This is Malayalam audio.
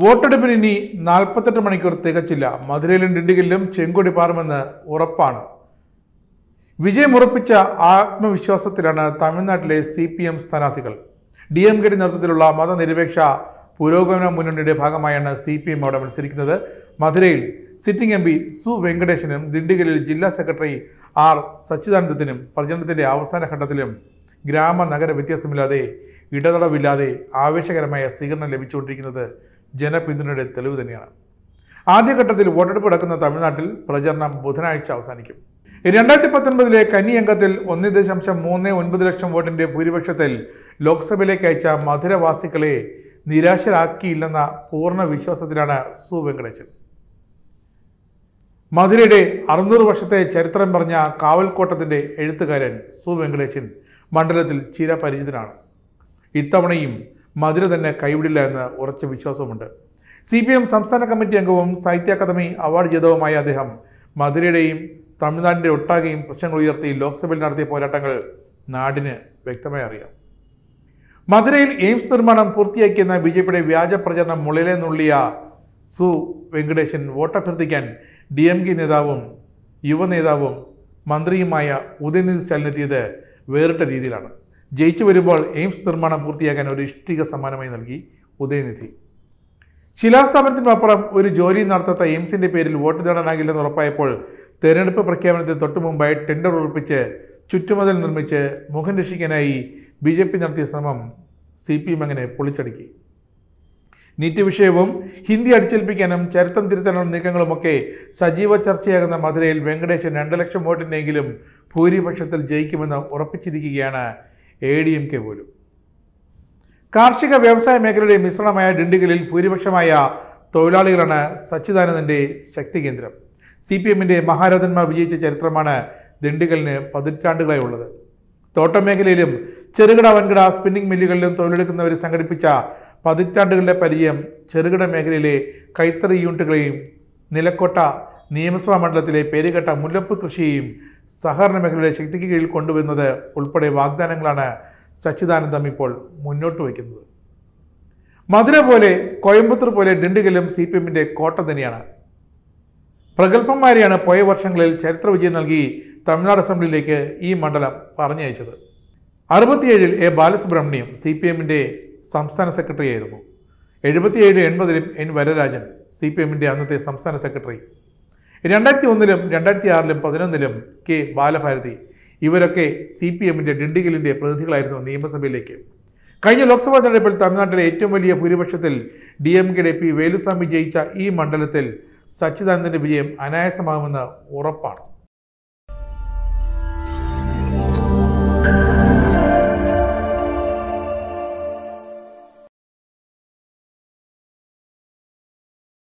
വോട്ടെടുപ്പിന് ഇനി നാൽപ്പത്തെട്ട് മണിക്കൂർ തികച്ചില്ല. മധുരയിലും ഡിണ്ടിഗലിലും ചെങ്കൊടി പാറുമെന്ന് ഉറപ്പാണ്. വിജയമുറപ്പിച്ച ആത്മവിശ്വാസത്തിലാണ് തമിഴ്നാട്ടിലെ സി പി എം സ്ഥാനാർത്ഥികൾ. ഡി എം കെയുടെ നേതൃത്വത്തിലുള്ള മതനിരപേക്ഷ പുരോഗമന മുന്നണിയുടെ ഭാഗമായാണ് സി പി എം അവിടെ മത്സരിക്കുന്നത്. മധുരയിൽ സിറ്റിംഗ് എം പി സു വെങ്കടേശനും ദിണ്ടിഗലിൽ ജില്ലാ സെക്രട്ടറി ആർ സച്ചിദാനന്ദത്തിനും പ്രചരണത്തിന്റെ അവസാന ഘട്ടത്തിലും ഗ്രാമ നഗര വ്യത്യാസമില്ലാതെ ഇടതടവില്ലാതെ ആവേശകരമായ സ്വീകരണം ലഭിച്ചുകൊണ്ടിരിക്കുന്നത് ജനപിന്തുണയുടെ തെളിവ് തന്നെയാണ്. ആദ്യഘട്ടത്തിൽ വോട്ടെടുപ്പ് നടക്കുന്ന തമിഴ്നാട്ടിൽ പ്രചരണം ബുധനാഴ്ച അവസാനിക്കും. രണ്ടായിരത്തി പത്തൊൻപതിലെ കന്നി അംഗത്തിൽ ഒന്ന് ദശാംശം മൂന്ന് ഒൻപത് ലക്ഷം വോട്ടിന്റെ ഭൂരിപക്ഷത്തിൽ ലോക്സഭയിലേക്ക് അയച്ച മധുരവാസികളെ നിരാശരാക്കിയില്ലെന്ന പൂർണ വിശ്വാസത്തിലാണ് സു വെങ്കടേശൻ. മധുരയുടെ അറുന്നൂറ് വർഷത്തെ ചരിത്രം പറഞ്ഞ കാവൽക്കോട്ടത്തിന്റെ എഴുത്തുകാരൻ സു വെങ്കടേശൻ മണ്ഡലത്തിൽ ചിരപരിചിതനാണ്. ഇത്തവണയും മധുര തന്നെ കൈവിടില്ല എന്ന് ഉറച്ച വിശ്വാസമുണ്ട്. സി പി എം സംസ്ഥാന കമ്മിറ്റി അംഗവും സാഹിത്യ അക്കാദമി അവാർഡ് ജേതാവുമായ അദ്ദേഹം മധുരയുടെയും തമിഴ്നാടിന്റെ ഒട്ടാകെയും പ്രശ്നങ്ങൾ ഉയർത്തി ലോക്സഭയിൽ നടത്തിയ പോരാട്ടങ്ങൾ നാടിന് വ്യക്തമായി അറിയാം. മധുരയിൽ എയിംസ് നിർമ്മാണം പൂർത്തിയാക്കിയെന്ന ബി ജെ പിയുടെ വ്യാജ പ്രചരണം മുള്ളിലെ നുള്ളിയ സു വെങ്കടേശൻ വോട്ടഭ്യർത്ഥിക്കാൻ ഡി എം കെ നേതാവും യുവ നേതാവും മന്ത്രിയുമായ ഉദയനിധി സ്റ്റാലിനെത്തിയത് വേറിട്ട രീതിയിലാണ്. ജയിച്ചു വരുമ്പോൾ എയിംസ് നിർമ്മാണം പൂർത്തിയാക്കാൻ ഒരു ഇഷ്ടിക സമ്മാനമായി നൽകി ഉദയനിധി. ശിലാസ്ഥാപനത്തിനപ്പുറം ഒരു ജോലി നടത്താത്ത എയിംസിന്റെ പേരിൽ വോട്ട് നേടാനാകില്ലെന്ന് ഉറപ്പായപ്പോൾ തെരഞ്ഞെടുപ്പ് പ്രഖ്യാപനത്തിന് തൊട്ടു മുമ്പായി ടെൻഡർ ഉറപ്പിച്ച് ചുറ്റുമതിൽ നിർമ്മിച്ച് മുഖം രക്ഷിക്കാനായി ബി ജെ പി നടത്തിയ ശ്രമം സി പി എം അങ്ങനെ പൊളിച്ചടുക്കി. നീറ്റ് വിഷയവും ഹിന്ദി അടിച്ചേൽപ്പിക്കാനും ചരിത്രം തിരുത്താനുള്ള നീക്കങ്ങളുമൊക്കെ സജീവ ചർച്ചയാകുന്ന മധുരയിൽ വെങ്കടേശൻ രണ്ട് ലക്ഷം വോട്ടിനെങ്കിലും ഭൂരിപക്ഷത്തിൽ ജയിക്കുമെന്ന് ഉറപ്പിച്ചിരിക്കുകയാണ് എ ഡി എം കെ പോലും. കാർഷിക വ്യവസായ മേഖലയുടെ മിശ്രണമായ ഡിണ്ടിഗലിൽ ഭൂരിപക്ഷമായ തൊഴിലാളികളാണ് സച്ചിദാനന്ദന്റെ ശക്തി കേന്ദ്രം സി പി എമ്മിന്റെ മഹാരഥന്മാർ വിജയിച്ച ചരിത്രമാണ് ദിണ്ടിഗലിന് പതിറ്റാണ്ടുകളായി ഉള്ളത്. തോട്ടം മേഖലയിലും ചെറുകിട വൻകിട സ്പിന്നിംഗ് മില്ലുകളിലും തൊഴിലെടുക്കുന്നവരെ സംഘടിപ്പിച്ച പതിറ്റാണ്ടുകളുടെ പരിചയം ചെറുകിട മേഖലയിലെ കൈത്തറി യൂണിറ്റുകളെയും നിലക്കോട്ട നിയമസഭാ മണ്ഡലത്തിലെ പേരുകെട്ട മുല്ലപ്പ് കൃഷിയെയും സഹകരണ മേഖലയുടെ ശക്തിക്ക് കീഴിൽ കൊണ്ടുവരുന്നത് ഉൾപ്പെടെ വാഗ്ദാനങ്ങളാണ് സച്ചിദാനന്ദം ഇപ്പോൾ മുന്നോട്ട് വയ്ക്കുന്നത്. മധുര പോലെ കോയമ്പത്തൂർ പോലെ ഡിണ്ടുകലും സി പി എമ്മിന്റെ കോട്ട തന്നെയാണ്. പ്രഗത്ഭന്മാരെയാണ് പോയ വർഷങ്ങളിൽ ചരിത്ര വിജയം നൽകി തമിഴ്നാട് അസംബ്ലിയിലേക്ക് ഈ മണ്ഡലം പറഞ്ഞയച്ചത്. അറുപത്തിയേഴിൽ എ ബാലസുബ്രഹ്മണ്യം സി പി എമ്മിന്റെ സംസ്ഥാന സെക്രട്ടറിയായിരുന്നു. എഴുപത്തിയേഴ് എൺപതിലും എൻ വരരാജൻ സി പി എമ്മിന്റെ അന്നത്തെ സംസ്ഥാന സെക്രട്ടറി. രണ്ടായിരത്തി ഒന്നിലും രണ്ടായിരത്തി ആറിലും പതിനൊന്നിലും കെ ബാലഭാരതി ഇവരൊക്കെ സി പി എമ്മിന്റെ ഡിണ്ടിഗലിന്റെ പ്രതിനിധികളായിരുന്നു നിയമസഭയിലേക്ക്. കഴിഞ്ഞ ലോക്സഭാ തെരഞ്ഞെടുപ്പിൽ തമിഴ്നാട്ടിലെ ഏറ്റവും വലിയ ഭൂരിപക്ഷത്തിൽ ഡി എം കെയുടെ പി വേലുസ്വാമി ജയിച്ച ഈ മണ്ഡലത്തിൽ സച്ചിദാനന്ദന്റെ വിജയം അനായാസമാകുമെന്ന് ഉറപ്പാണ്.